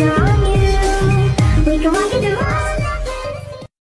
on you. We can walk into us.